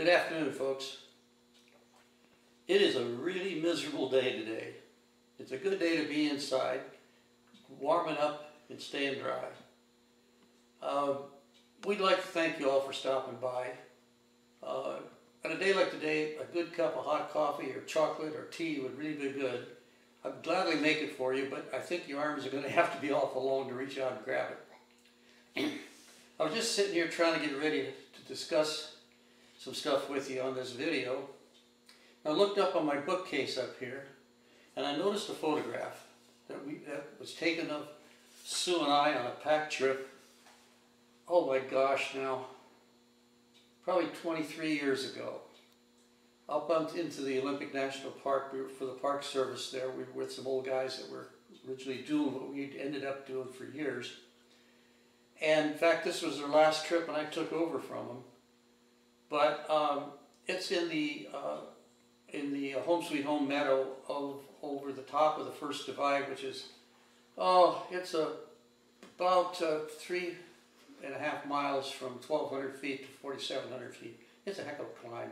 Good afternoon, folks. It is a really miserable day today. It's a good day to be inside, warming up and staying dry. Uh, we'd like to thank you all for stopping by. Uh, on a day like today, a good cup of hot coffee or chocolate or tea would really be good. I'd gladly make it for you, but I think your arms are going to have to be awful long to reach out and grab it. I was just sitting here trying to get ready to discuss some stuff with you on this video. I looked up on my bookcase up here, and I noticed a photograph that, we, that was taken of Sue and I on a pack trip. Oh my gosh, now, probably 23 years ago. Up into the Olympic National Park we were, for the Park Service there. We were with some old guys that were originally doing what we ended up doing for years. And in fact, this was their last trip and I took over from them. But um, it's in the uh, in the Home Sweet Home meadow of over the top of the first divide, which is oh, it's a about uh, three and a half miles from 1,200 feet to 4,700 feet. It's a heck of a climb.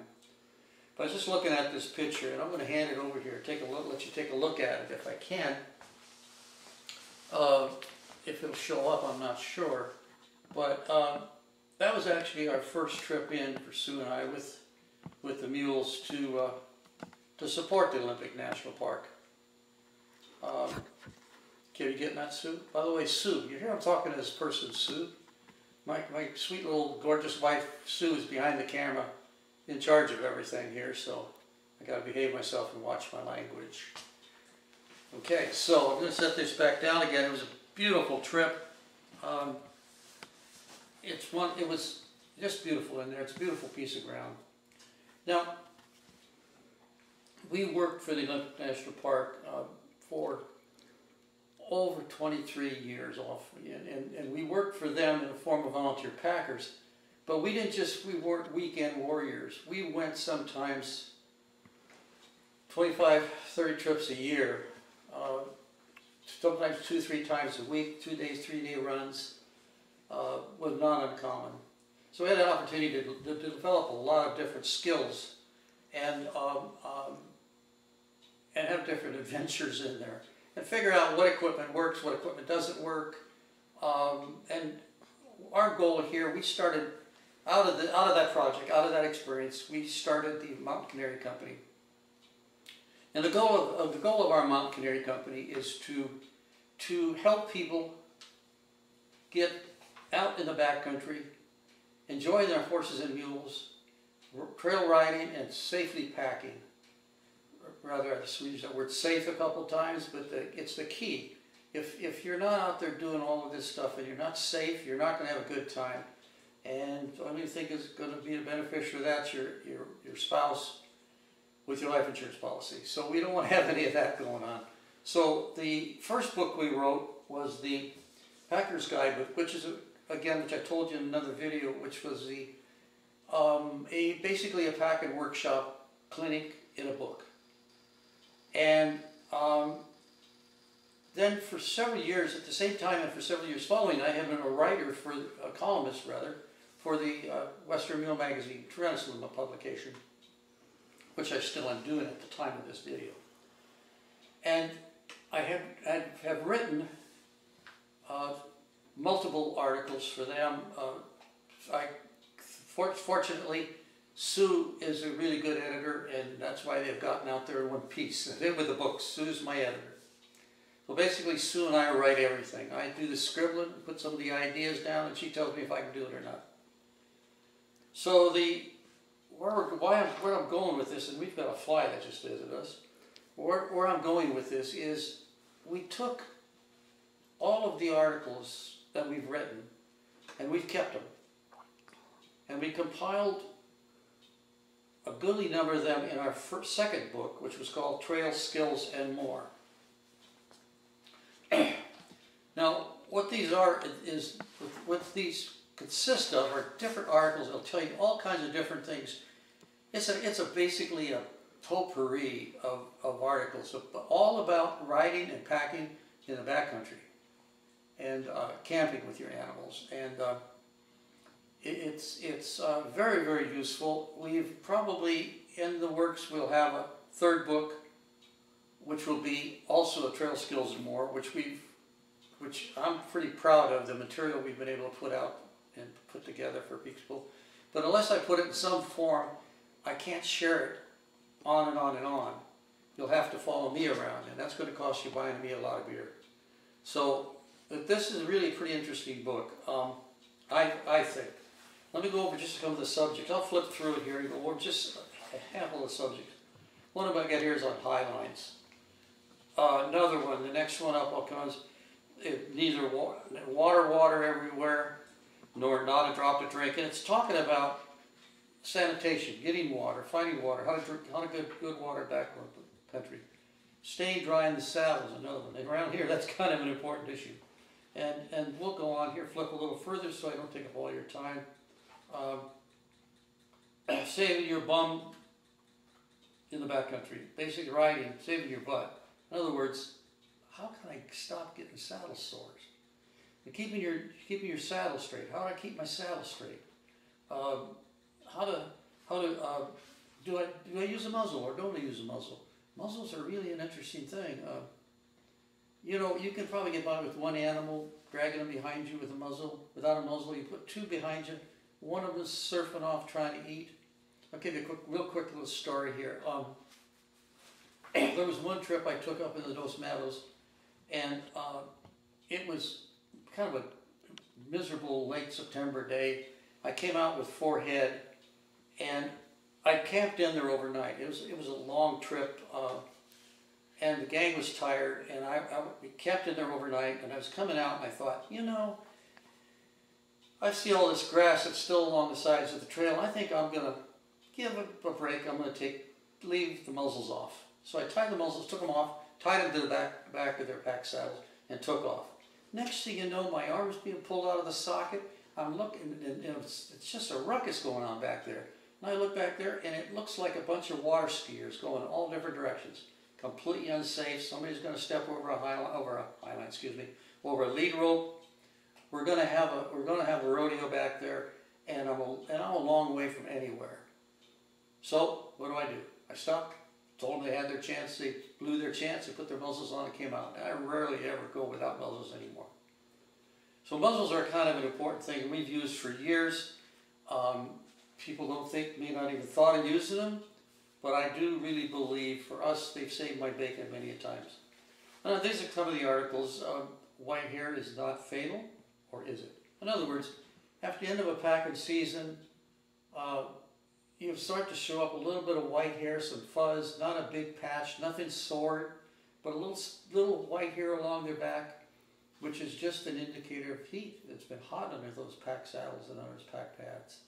But I was just looking at this picture, and I'm going to hand it over here. Take a look. Let you take a look at it if I can. Uh, if it'll show up, I'm not sure. But uh, that was actually our first trip in for Sue and I with with the mules to uh, to support the Olympic National Park. Um, can you get that, Sue? By the way, Sue, you hear I'm talking to this person, Sue? My, my sweet little gorgeous wife, Sue, is behind the camera in charge of everything here, so I gotta behave myself and watch my language. Okay, so I'm gonna set this back down again. It was a beautiful trip. Um, it's one, it was just beautiful in there. It's a beautiful piece of ground. Now, we worked for the Olympic National Park uh, for over 23 years off, and, and, and we worked for them in the form of volunteer packers. But we didn't just, we weren't weekend warriors. We went sometimes 25, 30 trips a year, uh, sometimes two, three times a week, two days, three day runs, uh, was not uncommon. So we had an opportunity to, to, develop a lot of different skills and, um, um, and have different adventures in there and figure out what equipment works, what equipment doesn't work. Um, and our goal here, we started out of, the, out of that project, out of that experience, we started the Mount Canary Company. And the goal of, of the goal of our Mount Canary Company is to, to help people get out in the backcountry, enjoying their horses and mules, trail riding and safely packing. Rather, I use that word safe a couple times, but the, it's the key. If, if you're not out there doing all of this stuff and you're not safe, you're not going to have a good time. And the only thing is going to be a beneficiary of that your, your, your spouse with your life insurance policy. So we don't want to have any of that going on. So the first book we wrote was the Packer's Guide, which is, a, again, which I told you in another video, which was the um, a basically a pack and workshop clinic in a book. And um, then for several years, at the same time and for several years following, I have been a writer for, a columnist rather, for the uh, Western Mule Magazine Tyrannosaurus publication, which I still am doing at the time of this video. And I have, I have written uh, multiple articles for them. Uh, I, for, fortunately, Sue is a really good editor, and that's why they've gotten out there in one piece. With the books, Sue's my editor. So basically, Sue and I write everything. I do the scribbling, put some of the ideas down, and she tells me if I can do it or not. So the where, why I'm, where I'm going with this, and we've got a fly that just visited us, where, where I'm going with this is we took all of the articles that we've written and we've kept them. And we compiled a goodly number of them in our first, second book, which was called Trail Skills and More. now, what these are is, what these consist of are different articles. It'll tell you all kinds of different things. It's a, it's a basically a potpourri of, of articles, all about riding and packing in the backcountry and uh, camping with your animals. And uh, it's, it's uh, very, very useful. We've probably, in the works, we'll have a third book, which will be also a Trail Skills and More, which we've, which I'm pretty proud of, the material we've been able to put out and put together for people. But unless I put it in some form, I can't share it on and on and on. You'll have to follow me around, and that's gonna cost you buying me a lot of beer. So, this is really a pretty interesting book, um, I, I think. Let me go over just some of the subjects. I'll flip through it here over just a handful of subjects. One of I got here is on high lines. Uh, another one, the next one up will comes, it, neither wa- water, water everywhere, nor not a drop to drink. And it's talking about sanitation, getting water, finding water, how to drink, how to get good water back in the country. Staying dry in the saddle is another one. And around here, that's kind of an important issue. And, and we'll go on here, flip a little further so I don't take up all your time. Um, saving your bum in the backcountry, basic riding, saving your butt. In other words, how can I stop getting saddle sores? And keeping your keeping your saddle straight. How do I keep my saddle straight? Um, how to how to uh, do I do I use a muzzle or don't I use a muzzle? Muzzles are really an interesting thing. Uh, you know, you can probably get by with one animal dragging them behind you with a muzzle. Without a muzzle, you put two behind you. One of them is surfing off trying to eat. I'll give you a quick, real quick little story here. Um, there was one trip I took up in the Dose Meadows, and uh, it was kind of a miserable late September day. I came out with four head, and I camped in there overnight. It was it was a long trip, uh, and the gang was tired, and I, I we camped in there overnight. And I was coming out, and I thought, you know, I see all this grass that's still along the sides of the trail. I think I'm gonna give it a break. I'm gonna take leave the muzzles off. So I tied the muzzles, took them off, tied them to the back back of their pack saddles, and took off. Next thing you know, my arm's being pulled out of the socket. I'm looking, and, and it's, it's just a ruckus going on back there. And I look back there, and it looks like a bunch of water skiers going all different directions. Completely unsafe. Somebody's going to step over a high over a high line, excuse me, over a lead rope. We're going to have a we're going to have a rodeo back there, and I'm a, and I'm a long way from anywhere. So what do I do? I stopped. Told them they had their chance. They blew their chance. They put their muzzles on and came out. I rarely ever go without muzzles anymore. So muzzles are kind of an important thing we've used for years. Um, people don't think, may not even thought of using them, but I do really believe for us they've saved my bacon many a times. Now, these are some of the articles. Um, white hair is not fatal, or is it? In other words, after the end of a packing season, uh, you start to show up a little bit of white hair, some fuzz, not a big patch, nothing sore, but a little little white hair along their back, which is just an indicator of heat. It's been hot under those pack saddles and under those pack pads.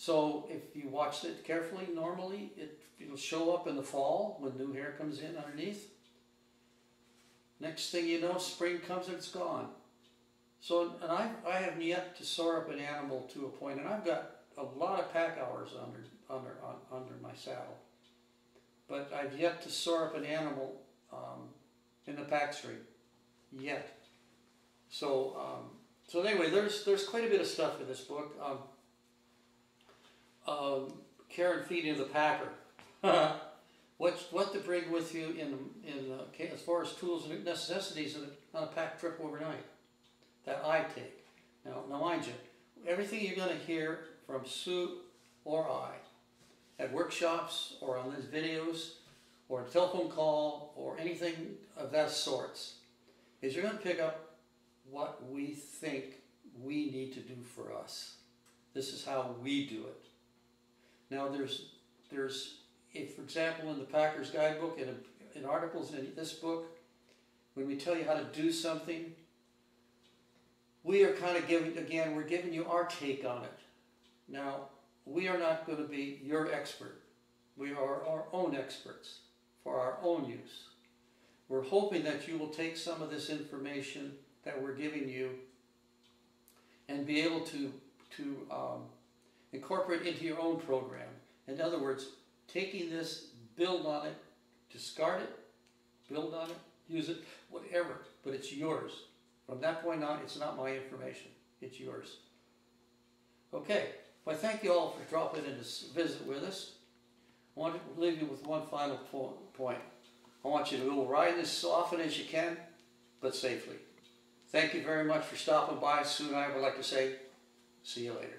So if you watch it carefully, normally it, it'll show up in the fall when new hair comes in underneath. Next thing you know, spring comes and it's gone. So, and I, I have yet to soar up an animal to a point, and I've got a lot of pack hours under under on, under my saddle. But I've yet to soar up an animal um, in the pack stream, yet. So um, so anyway, there's there's quite a bit of stuff in this book. Um, care and feeding the packer. What's what to bring with you in in uh, as far as tools and necessities on a pack trip overnight that I take. Now, now mind you, everything you're going to hear from Sue or I at workshops or on these videos or a telephone call or anything of that sorts is you're going to pick up what we think we need to do for us. This is how we do it. Now there's there's if for example in the Packers guidebook and in, articles in this book when we tell you how to do something we are kind of giving again we're giving you our take on it now, we are not going to be your expert. We are our own experts for our own use. We're hoping that you will take some of this information that we're giving you and be able to, to um, incorporate into your own program. In other words, taking this, build on it, discard it, build on it, use it, whatever, but it's yours. From that point on, it's not my information, it's yours. Okay, well, thank you all for dropping in to visit with us. I want to leave you with one final po- point. I want you to go ride this as often as you can, but safely. Thank you very much for stopping by. Sue and I would like to say, see you later.